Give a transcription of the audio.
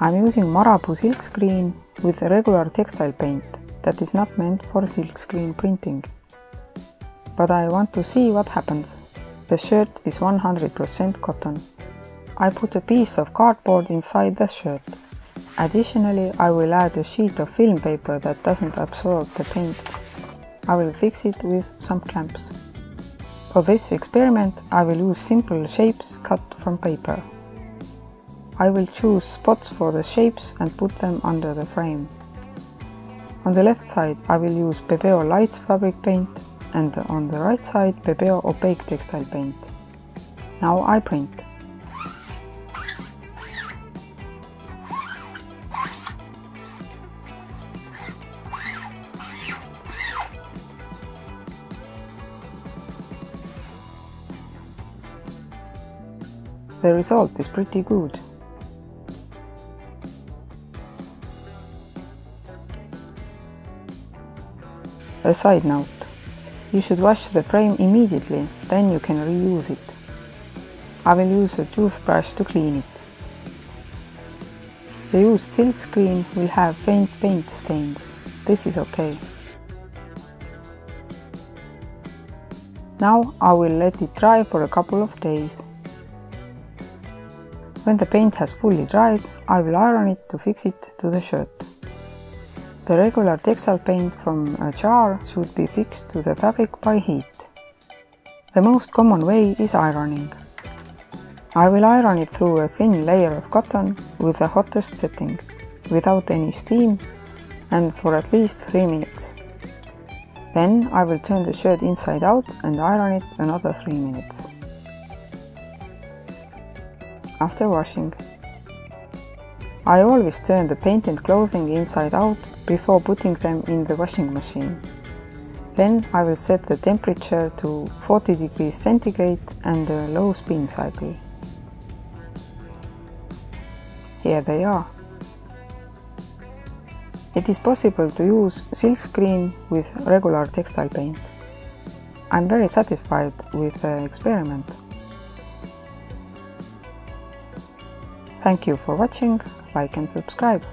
I'm using Marabu silk screen with regular textile paint that is not meant for silk screen printing. But I want to see what happens. The shirt is 100% cotton. I put a piece of cardboard inside the shirt. Additionally, I will add a sheet of film paper that doesn't absorb the paint. I will fix it with some clamps. For this experiment, I will use simple shapes cut from paper. I will choose spots for the shapes and put them under the frame. On the left side I will use Pebeo light fabric paint and on the right side Pebeo Opaque textile paint. Now I print. The result is pretty good. A side note. You should wash the frame immediately, then you can reuse it. I will use a toothbrush to clean it. The used silk screen will have faint paint stains. This is okay. Now I will let it dry for a couple of days. When the paint has fully dried, I will iron it to fix it to the shirt. The regular textile paint from a jar should be fixed to the fabric by heat. The most common way is ironing. I will iron it through a thin layer of cotton with the hottest setting, without any steam, and for at least 3 minutes. Then I will turn the shirt inside out and iron it another 3 minutes. After washing, I always turn the painted clothing inside out before putting them in the washing machine. Then I will set the temperature to 40 degrees centigrade and a low spin cycle. Here they are. It is possible to use silk screen with regular textile paint. I'm very satisfied with the experiment. Thank you for watching, like and subscribe.